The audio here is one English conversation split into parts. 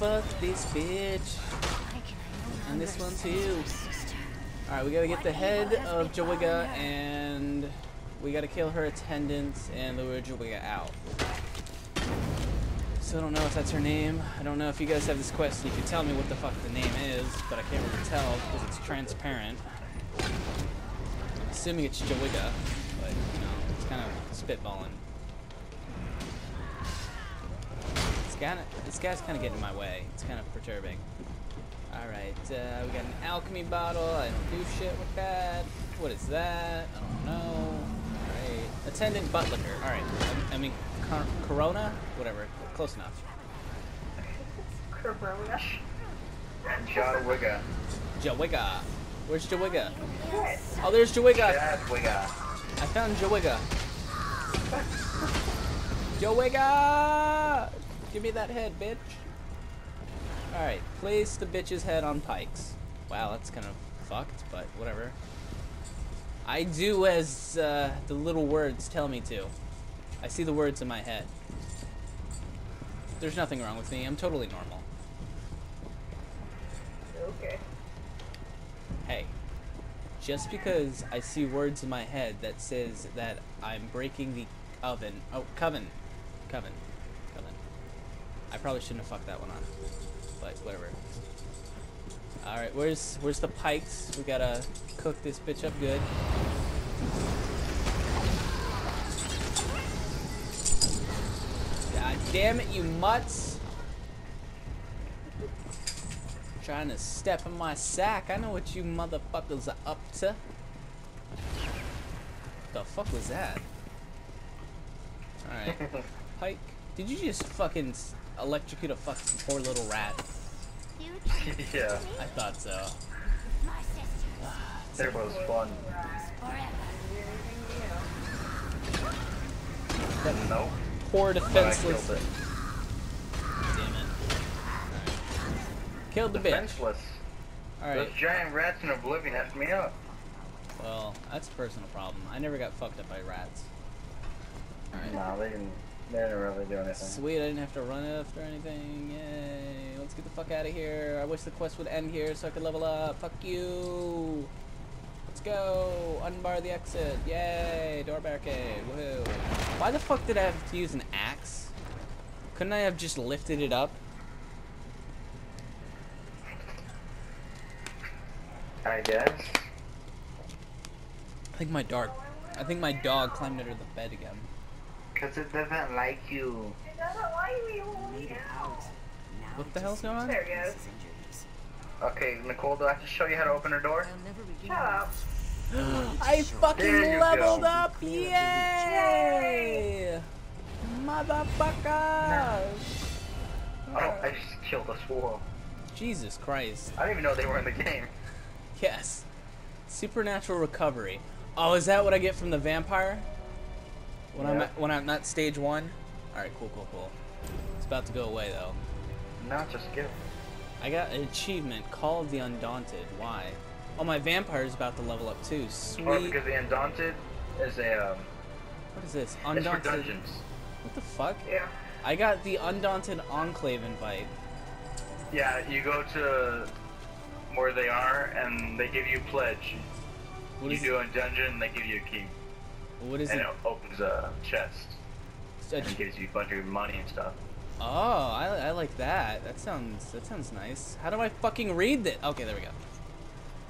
fuck this bitch. And this one too. Alright, we gotta get the head of Jawiga and we gotta kill her attendants and lure Jawiga out. So I don't know if that's her name. I don't know if you guys have this quest and you can tell me what the fuck the name is, but I can't really tell because it's transparent. Assuming it's Jawiga, but you know, it's kind of spitballing. This guy, this guy's kind of getting in my way. It's kind of perturbing. Alright, uh, we got an alchemy bottle. I don't do shit with that. What is that? I don't know. Alright. Attendant butler. Alright. I, I mean, cor Corona? Whatever. Close enough. Corona. Jawigga. Jawiga. Where's Jawiga? Oh, there's Jawiga. Jadwigga. I found Jawiga. Jawiga! Give me that head, bitch. Alright, place the bitch's head on pikes. Wow, that's kind of fucked, but whatever. I do as uh, the little words tell me to. I see the words in my head. There's nothing wrong with me. I'm totally normal. Okay. Hey, just because I see words in my head that says that I'm breaking the oven, oh, coven, coven, coven. I probably shouldn't have fucked that one on, but whatever. All right, where's where's the pikes? We gotta cook this bitch up good. God damn it, you mutts! Trying to step in my sack. I know what you motherfuckers are up to. The fuck was that? Alright. Pike, did you just fucking electrocute a fucking poor little rat? yeah, I thought so. it was fun. No, Poor but I defenseless. killed it. Damn it. Killed the bitch. Defenseless. Alright. Those giant rats in Oblivion effed me up. Well, that's a personal problem. I never got fucked up by rats. Alright. Nah, they didn't. They didn't really do anything. Sweet, I didn't have to run after anything. Yay. Let's get the fuck out of here. I wish the quest would end here so I could level up. Fuck you. Let's go. Unbar the exit. Yay. Door barricade. Woohoo. Why the fuck did I have to use an axe? Couldn't I have just lifted it up? I guess. I think my dog. I think my dog climbed under the bed again. Cause it doesn't like you. It doesn't like me holding out. What the hell's going on? There it goes. Okay, Nicole, do I have to show you how to open her door? Shut up. I fucking leveled go. up! Yay! Motherfucker! Oh, I just killed a swirl. Jesus Christ. I didn't even know they were in the game. Yes. Supernatural recovery. Oh, is that what I get from the vampire? When I'm at, when I'm not stage one? Alright, cool, cool, cool. It's about to go away though. Not just skill. I got an achievement, Call of the Undaunted. Why? Oh, my vampire is about to level up too. Or Sweet. because the Undaunted is a um, What is this? it's for Undaunted. dungeons. What the fuck? Yeah. I got the Undaunted Enclave invite. Yeah, you go to where they are and they give you a pledge. What you do a dungeon, and they give you a key, what is and it? it opens a chest A and gives you a bunch of money and stuff. Oh, I, I like that. That sounds that sounds nice. How do I fucking read this? Okay, there we go.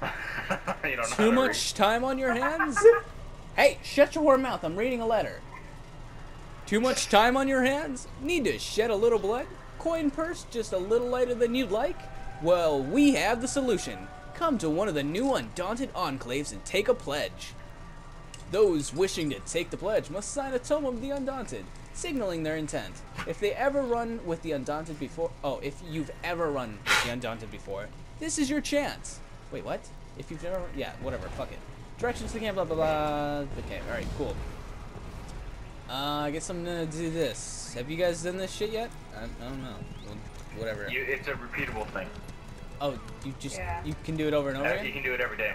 you don't know Too to much time on your hands? hey, shut your warm mouth. I'm reading a letter. Too much time on your hands? Need to shed a little blood? Coin purse just a little lighter than you'd like? Well, we have the solution. Come to one of the new Undaunted Enclaves and take a pledge. Those wishing to take the pledge must sign a tome of the Undaunted, signaling their intent. If they ever run with the Undaunted before, oh, if you've ever run with the Undaunted before, this is your chance. Wait, what? If you've never, yeah, whatever, fuck it. Directions to the camp, blah blah blah. Okay, all right, cool. Uh, I guess I'm gonna do this. Have you guys done this shit yet? I, I don't know. Well, Whatever. You, it's a repeatable thing. oh, you just Yeah. you can do it over and over Uh, again. you can do it every day.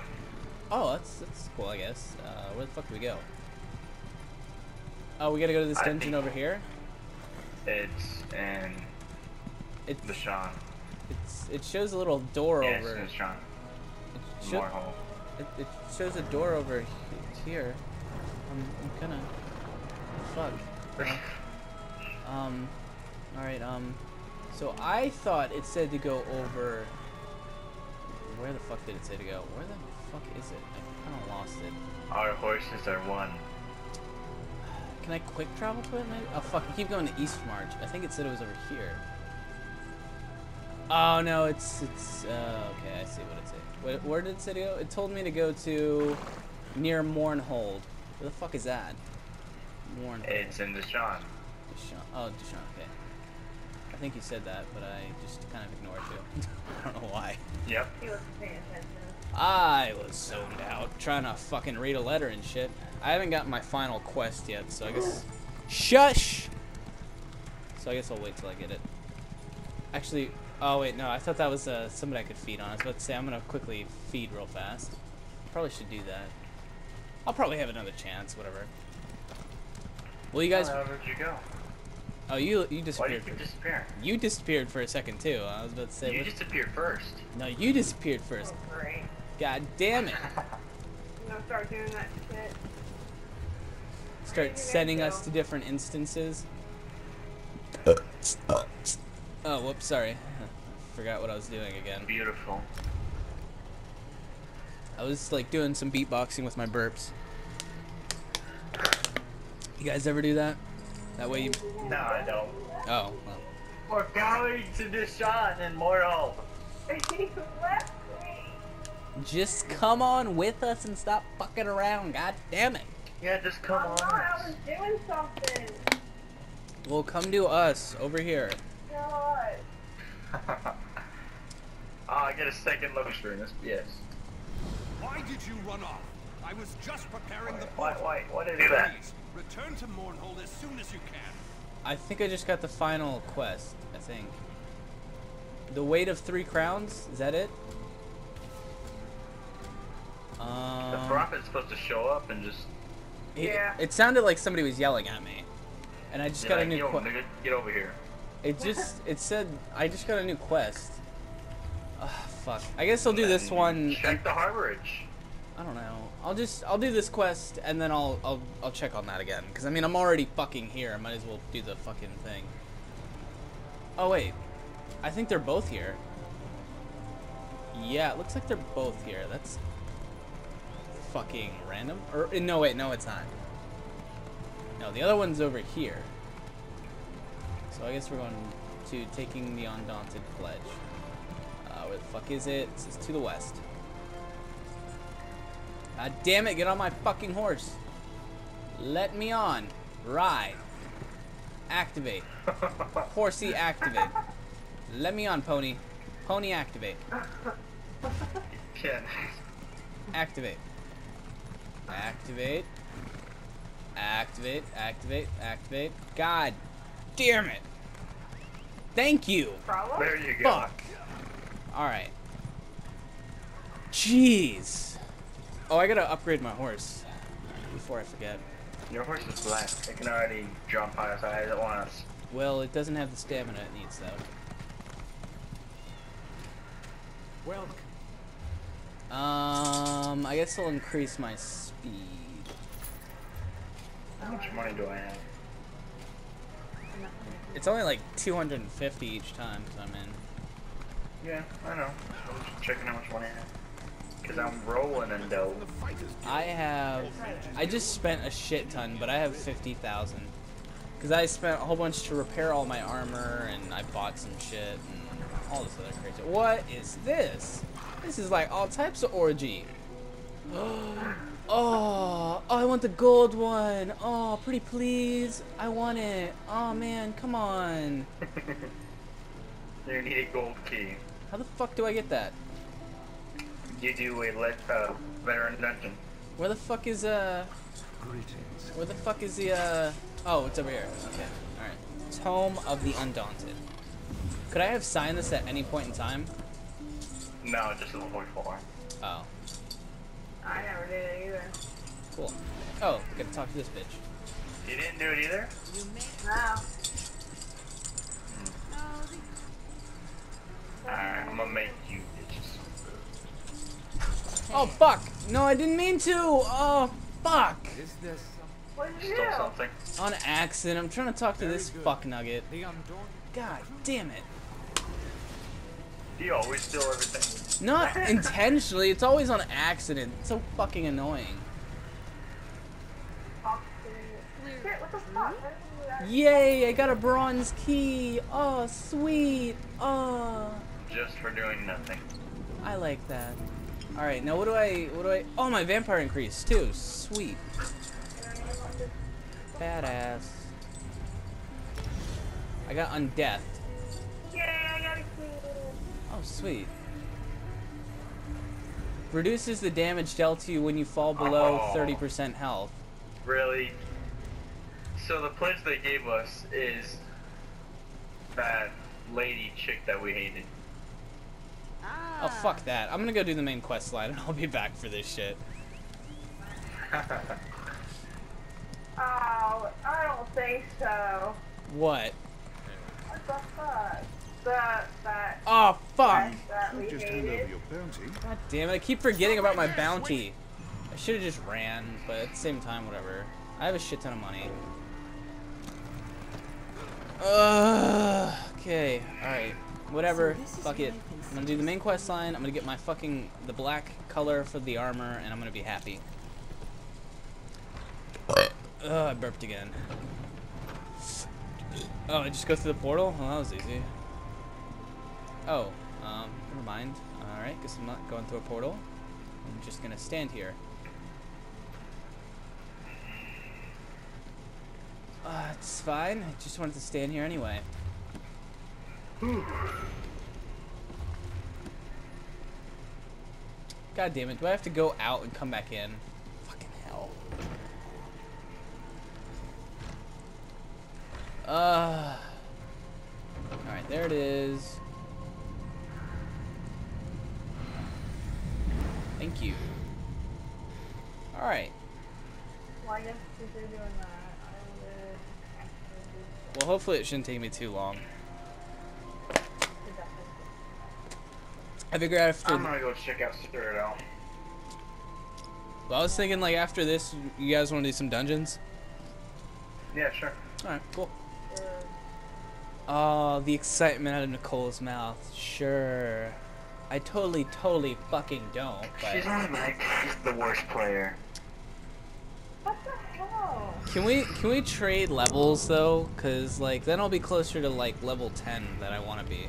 Oh, that's that's cool, I guess. Uh, where the fuck do we go? Oh, we gotta go to this I dungeon over here. It's in It's the Sean. it's it shows a little door Yes, over. it's John. it, More hole. it, it shows a door over he- here. I'm, I'm gonna. Fuck. Um. All right. Um. So I thought it said to go over. Where the fuck did it say to go? Where the fuck is it? I kind of lost it. Our horses are one. Can I quick travel to it? Maybe? Oh fuck! I keep going to Eastmarch. I think it said it was over here. Oh no, it's it's. Uh, okay, I see what it said. Where, where did it say to go? It told me to go to near Mournhold. Where the fuck is that? Mournhold. It's in Deshaan. Deshaan. Oh, Deshaan. Okay. I think you said that, but I just kind of ignored you. I don't know why. Yep. I was zoned out trying to fucking read a letter and shit. I haven't gotten my final quest yet, so I guess. Shush! So I guess I'll wait till I get it. Actually, oh wait, no, I thought that was uh, somebody I could feed on. I was about to say, I'm gonna quickly feed real fast. Probably should do that. I'll probably have another chance, whatever. Well, you guys. Where did you go? Oh, you you Why do you disappeared. For, you disappeared for a second too. I was about to say. You what- disappeared first. no, you disappeared first. Oh, great. God damn it! You gonna start doing that shit? start sending us to different instances. Oh, whoops, sorry. Forgot what I was doing again. Beautiful. I was like doing some beatboxing with my burps. You guys ever do that? That way you. No, I don't. Oh, well. We're going to Deshaan and Mortal. he. Just come on with us and stop fucking around. God damn it. Yeah, just come I'm on. not, I was doing something. Well, come to us over here. God. oh, I get a second love stream. That's BS. Why did you run off? I was just preparing the Why, portal. why, why did you do that? Please, return to Mournhold as soon as you can. I think I just got the final quest. I think. The weight of three crowns. Is that it? Um, The prophet's supposed to show up and just It, Yeah. it sounded like somebody was yelling at me, and I just be got a new. Yo, que- get over here. it just it said I just got a new quest. Ugh, fuck. I guess I'll do this one. Check the harborage. I don't know. I'll just I'll do this quest and then I'll I'll I'll check on that again. Cause I mean I'm already fucking here. I might as well do the fucking thing. Oh wait, I think they're both here. Yeah, it looks like they're both here. That's fucking random. Or eh, no, wait, no, it's not. No, the other one's over here. So I guess we're going to taking the undaunted pledge. Uh, where the fuck is it? It says to the west. God damn it, get on my fucking horse. Let me on. Ride. Activate. Horsey activate. Let me on, pony. Pony activate. Activate. Activate. Activate. Activate. Activate. God damn it. Thank you. There you go. Fuck. Alright. Jeez. Oh, I gotta upgrade my horse before I forget. Your horse is black. It can already jump high as high as it wants. Well, it doesn't have the stamina it needs, though. Well, Um, I guess I'll increase my speed. How much money do I have? It's only like 250 each time, so I'm in. Yeah, I know. I was just checking how much money I have. Because I'm rolling in dough. I have. I just spent a shit ton, but I have 50,000. Because I spent a whole bunch to repair all my armor, and I bought some shit, and all this other crazy. What is this? This is like all types of orgy. Oh, oh, I want the gold one. Oh, pretty please. I want it. Oh man, come on. You need a gold key. How the fuck do I get that? You do a let, uh, veteran dungeon. Where the fuck is uh? Greetings. Where the fuck is the uh? Oh, it's over here. Okay, all right. Tome of the Undaunted. Could I have signed this at any point in time? No, just level 44. Oh, I never did it either. cool. Oh, I gotta talk to this bitch. You didn't do it either? You made no. Alright, I'm gonna make you bitches. Oh fuck! No, I didn't mean to. Oh fuck! Is this What did you Stole do? something. On accident. I'm trying to talk to Very this good. fuck nugget. the undaunted? God damn it. You always steal everything. Not intentionally. It's always on accident. It's so fucking annoying. Shit, what the fuck? Why did you do that? Yay! I got a bronze key. Oh, sweet. Oh, Just for doing nothing. I like that. All right, now what do I? What do I? Oh, my vampire increased too. Sweet. Badass. I got undeath. Yay, I got a. Oh, sweet. Reduces the damage dealt to you when you fall below Oh. 30% health. Really? So the pledge they gave us is that lady chick that we hated. Oh, fuck that. I'm gonna go do the main quest line and I'll be back for this shit. Oh, I don't think so. What? What the fuck? That, that, Oh, fuck! that, that we Just hand over your bounty. God damn it, I keep forgetting about my bounty. I should've just ran, but at the same time, whatever. I have a shit ton of money. Ugh, okay, alright. Whatever, fuck it. I'm gonna do the main quest line, I'm gonna get my fucking, the black color for the armor, and I'm gonna be happy. Ugh, I burped again. Oh, I just go through the portal? Well, that was easy. Oh, um, never mind. Alright, guess I'm not going through a portal. I'm just gonna stand here. Uh, it's fine. I just wanted to stand here anyway. God damn it, do I have to go out and come back in? Fucking hell. Uh. Alright, there it is. Thank you. Alright. Well, I guess if you're doing that, I would actually Well, hopefully it shouldn't take me too long. I figure after. I'm gonna go check out Citadel. Well, I was thinking like after this, you guys want to do some dungeons? Yeah, sure. All right, cool. Sure. Oh, the excitement out of Nicole's mouth. Sure. I totally, totally fucking don't. She's But not like she's the worst player. What the hell? can we can we trade levels though? Cause like then I'll be closer to like level 10 that I want to be.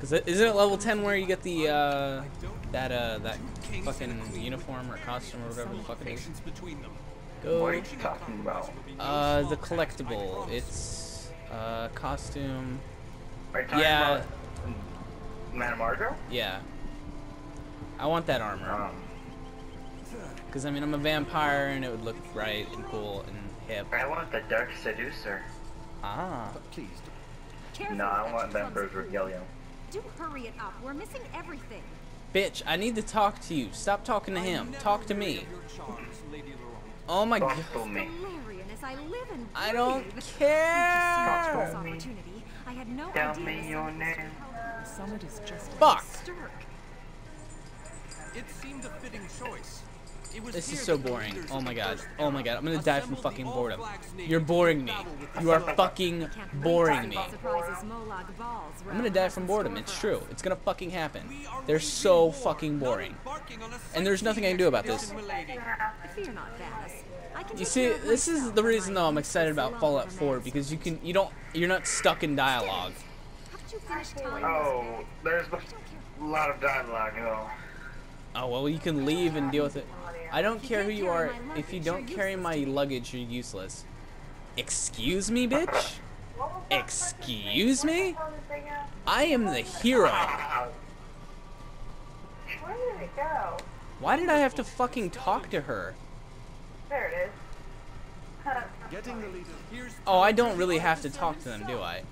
Cause it, isn't it level 10 where you get the uh that uh that fucking uniform or costume or whatever the fuck it is? Between them. Go. What are you talking about? Uh, the collectible. It's uh costume. Are you talking Yeah. about Madame Yeah. I want that armor. Um, Because, I mean, I'm a vampire and it would look bright and cool and hip. I want the Dark Seducer. Ah. But please, No, I with want that the Emperor's clumsy Regalia. fool. Do hurry it up. We're missing everything. Bitch, I need to talk to you. Stop talking to him. Talk to me. Oh my god. Don't fool as I live and I don't breathe. Thank you so care. much for opportunity. I had no Tell idea me your name. Summit is just Fuck. It seemed a fitting choice. This is so boring. Oh my god. Oh my god. I'm gonna die from fucking boredom. You're boring me. battle with the You are fucking boring me. see what surprises Molag Bal's I'm gonna die from boredom. It's true. It's gonna fucking happen. They're so fucking boring. embarking on a And there's nothing I can do about this. sightseeing expedition, milady. Fear not, Vanus. I can You see, this is the reason though I'm excited about Fallout 4 because you can you don't you're not stuck in dialogue. Haven't you finished telling Oh, there's I don't care. a lot of dialogue though. Oh well, you can leave and deal with it. I don't care who you are. If you don't carry my luggage, you're useless. Excuse me, bitch. What was that Excuse me? what the hell did they have? I am the hero. Where did it go? Why did I have to fucking talk to her? There it is. Getting the leaders. Here's Oh, I don't really have to talk to them, do I?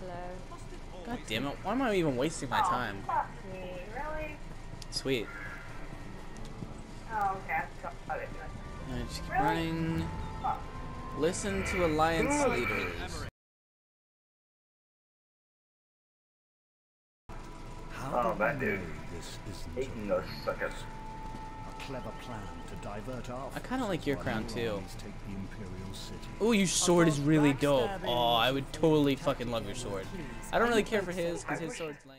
God damn it! Why am I even wasting my Oh, time? fuck me. Really? Sweet. Oh, okay. I got it. I just keep Really? running. Fuck. Listen to alliance leaders. on oh, that dude. This isn't Eating those suckers. a clever plan to divert our I kinda like your crown, too. armies Take the Imperial city. Ooh, your sword is really dope. Oh, I would totally fucking love your sword. I don't really care for his because his sword's lame.